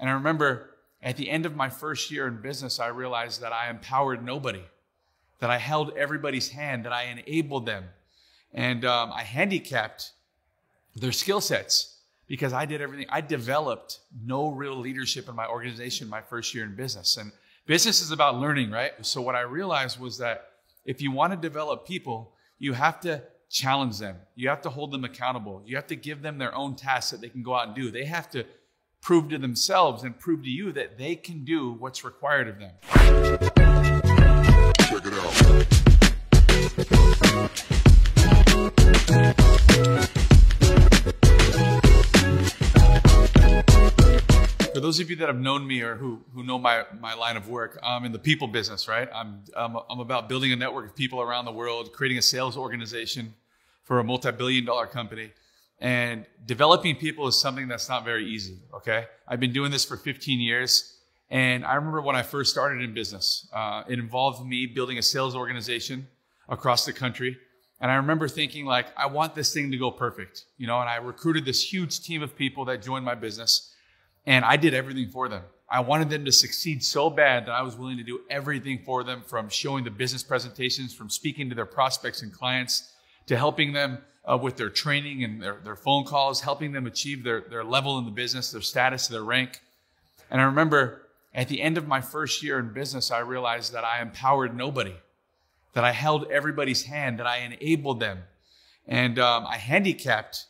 And I remember at the end of my first year in business, I realized that I empowered nobody, that I held everybody's hand, that I enabled them, and um, I handicapped their skill sets because I did everything. I developed no real leadership in my organization my first year in business. And business is about learning, right? So what I realized was that if you want to develop people, you have to challenge them. You have to hold them accountable. You have to give them their own tasks that they can go out and do. They have to prove to themselves and prove to you that they can do what's required of them. Check it out. for those of you that have known me or who, who know my, my line of work, I'm in the people business, right? I'm, I'm, I'm about building a network of people around the world, creating a sales organization for a multi billion dollar company. And developing people is something that's not very easy, okay? I've been doing this for 15 years. And I remember when I first started in business, uh, it involved me building a sales organization across the country. And I remember thinking, like, I want this thing to go perfect, you know, and I recruited this huge team of people that joined my business and I did everything for them. I wanted them to succeed so bad that I was willing to do everything for them from showing the business presentations, from speaking to their prospects and clients, to helping them uh, with their training and their, their phone calls, helping them achieve their, their level in the business, their status, their rank. And I remember at the end of my first year in business, I realized that I empowered nobody, that I held everybody's hand, that I enabled them, and um, I handicapped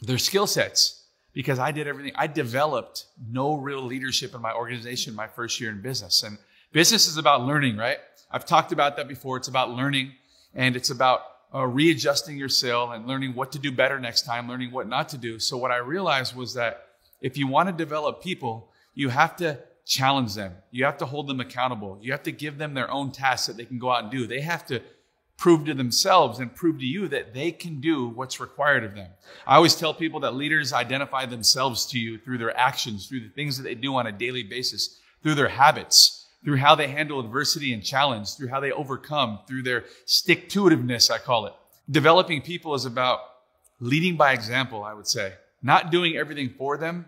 their skill sets because I did everything. I developed no real leadership in my organization my first year in business. And business is about learning, right? I've talked about that before. It's about learning and it's about uh, readjusting your sail and learning what to do better next time, learning what not to do. So what I realized was that if you want to develop people, you have to challenge them. You have to hold them accountable. You have to give them their own tasks that they can go out and do. They have to prove to themselves and prove to you that they can do what's required of them. I always tell people that leaders identify themselves to you through their actions, through the things that they do on a daily basis, through their habits, through how they handle adversity and challenge, through how they overcome, through their stick to itiveness, I call it. Developing people is about leading by example, I would say. Not doing everything for them,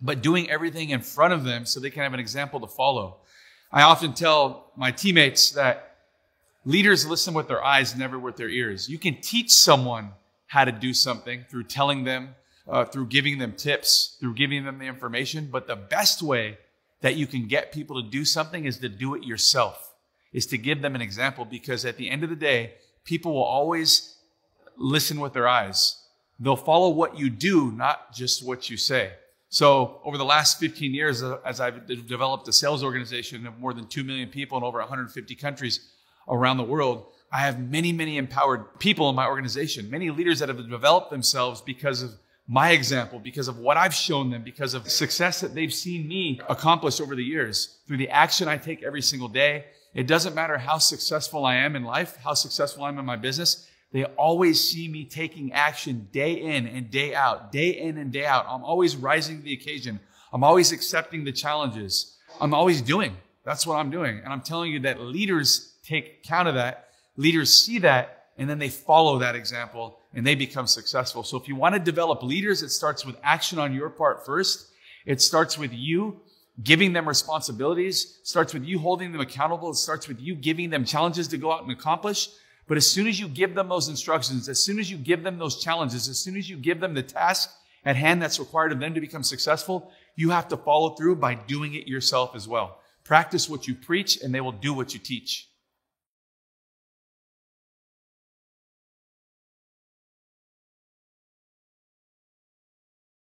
but doing everything in front of them so they can have an example to follow. I often tell my teammates that Leaders listen with their eyes, never with their ears. You can teach someone how to do something through telling them, uh, through giving them tips, through giving them the information. But the best way that you can get people to do something is to do it yourself, is to give them an example. Because at the end of the day, people will always listen with their eyes. They'll follow what you do, not just what you say. So over the last 15 years, uh, as I've developed a sales organization of more than 2 million people in over 150 countries, around the world. I have many, many empowered people in my organization, many leaders that have developed themselves because of my example, because of what I've shown them, because of the success that they've seen me accomplish over the years through the action I take every single day. It doesn't matter how successful I am in life, how successful I am in my business. They always see me taking action day in and day out, day in and day out. I'm always rising to the occasion. I'm always accepting the challenges. I'm always doing. That's what I'm doing. And I'm telling you that leaders take count of that. Leaders see that and then they follow that example and they become successful. So if you want to develop leaders, it starts with action on your part first. It starts with you giving them responsibilities, it starts with you holding them accountable. It starts with you giving them challenges to go out and accomplish. But as soon as you give them those instructions, as soon as you give them those challenges, as soon as you give them the task at hand that's required of them to become successful, you have to follow through by doing it yourself as well. Practice what you preach and they will do what you teach.